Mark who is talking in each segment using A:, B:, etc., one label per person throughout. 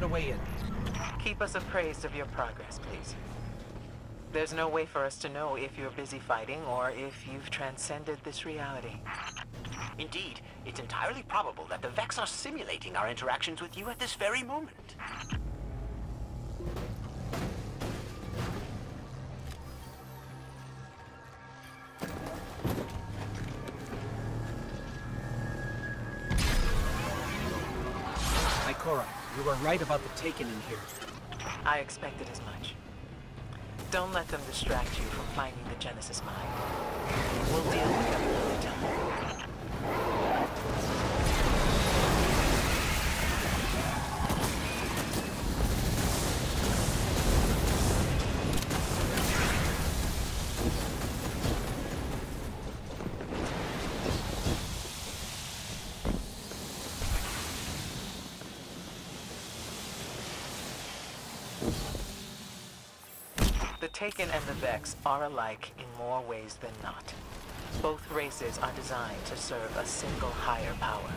A: Found a way in.
B: Keep us appraised of your progress, please. There's no way for us to know if you're busy fighting or if you've transcended this reality.
C: Indeed, it's entirely probable that the Vex are simulating our interactions with you at this very moment.
A: Right about the Taken in here.
B: I expected as much. Don't let them distract you from finding the Genesis Mind. We'll deal with them another time. The Taken and the Vex are alike in more ways than not. Both races are designed to serve a single higher power.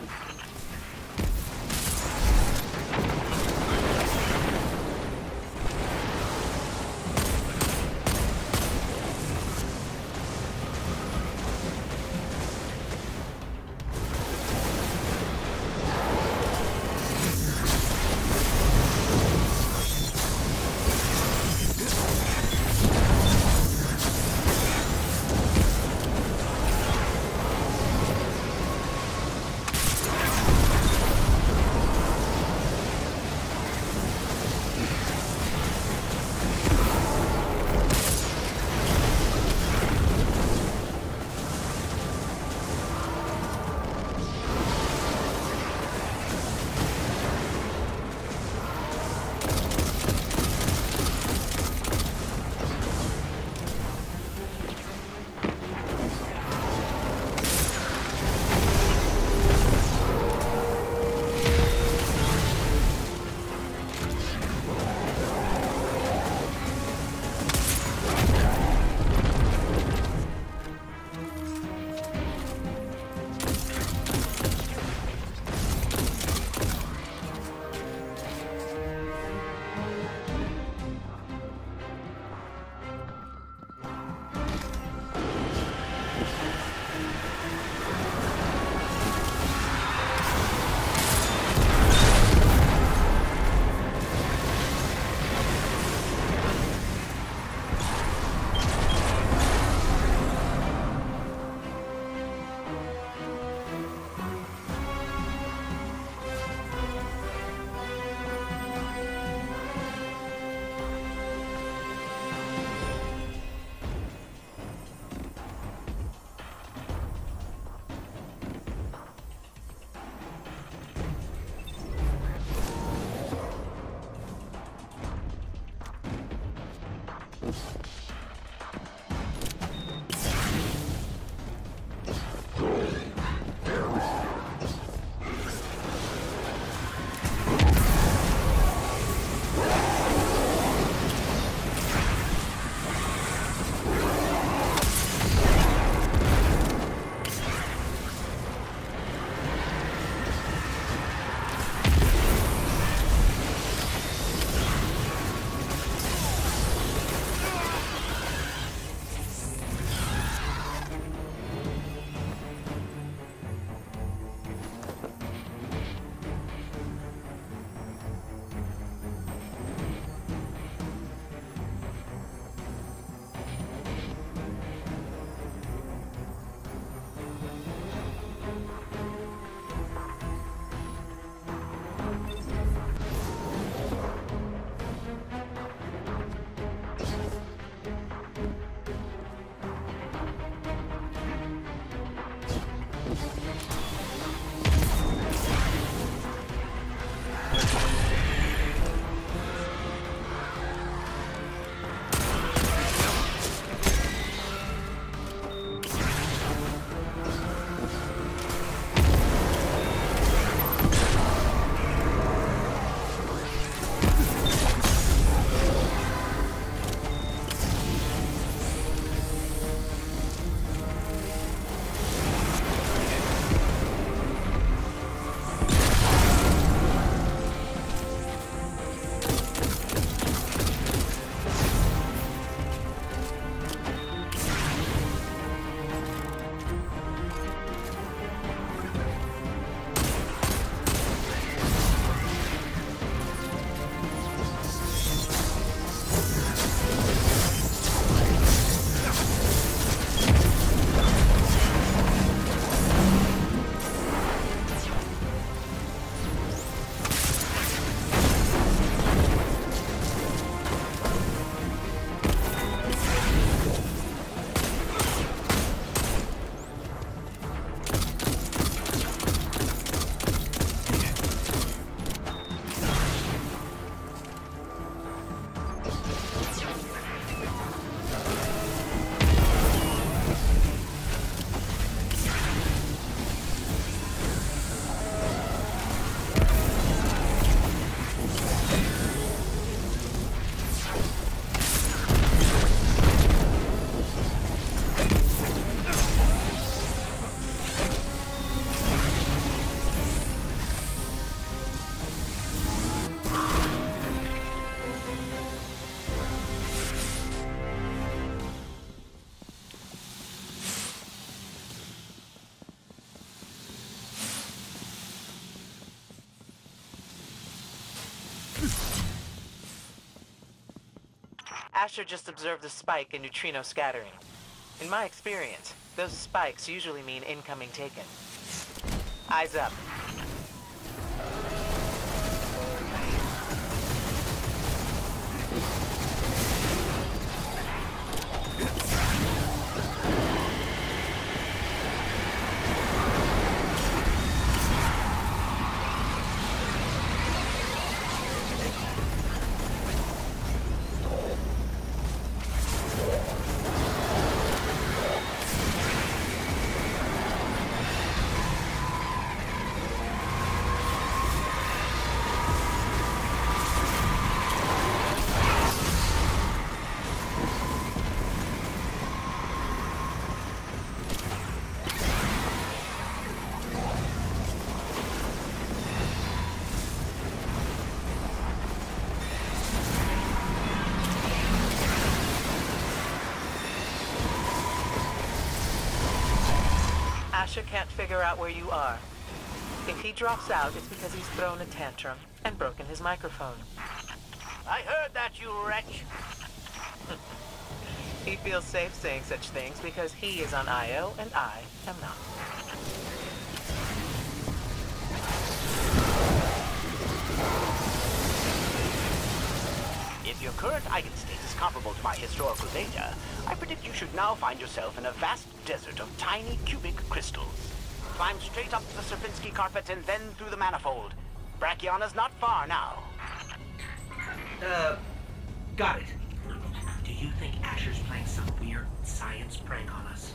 B: Asher just observed a spike in neutrino scattering. In my experience, those spikes usually mean incoming taken. Eyes up. Asher can't figure out where you are. If he drops out, it's because he's thrown a tantrum and broken his microphone.
C: I heard that, you wretch.
B: He feels safe saying such things because he is on Io and I am not.
C: If your current eigenstate is comparable to my historical data, I predict you should now find yourself in a vast desert of tiny cubic crystals. Climb straight up the Sierpinski carpet and then through the manifold. Brakion's not far now.
A: Uh, got it.
D: Do you think Asher's playing some weird science prank on us?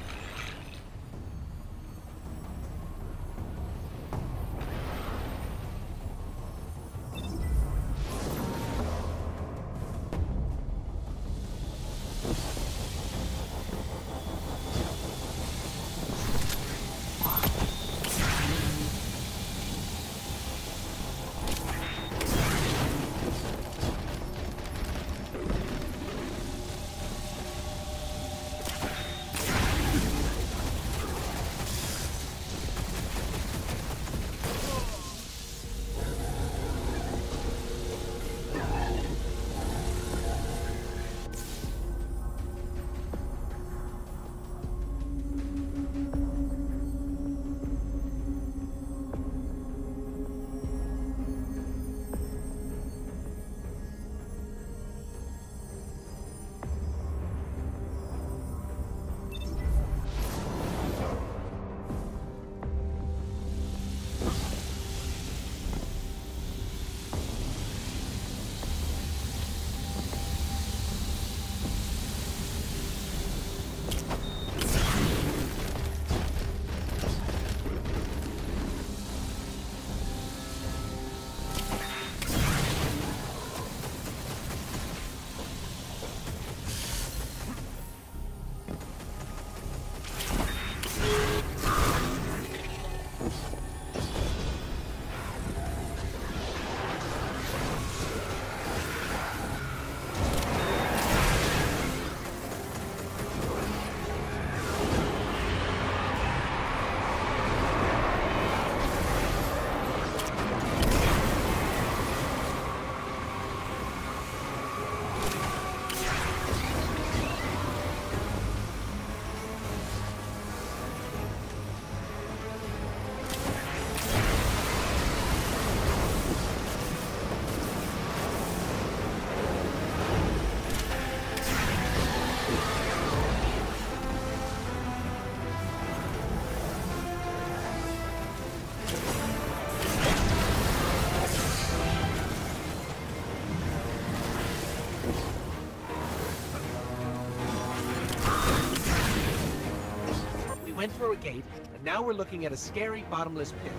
A: Went through a gate, and now we're looking at a scary bottomless pit.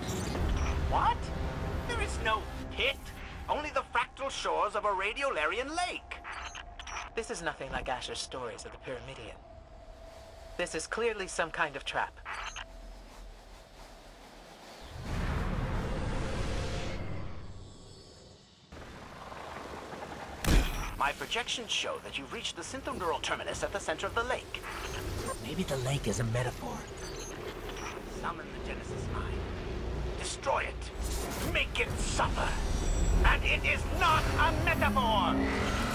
C: What? There is no pit. Only the fractal shores of a radiolarian lake.
B: This is nothing like Asher's stories of the Pyramidion. This is clearly some kind of trap.
C: My projections show that you've reached the synthodeural terminus at the center of the lake.
A: Maybe the lake is a metaphor.
C: Summon the Genesis Mind. Destroy it. Make it suffer. And it is not a metaphor!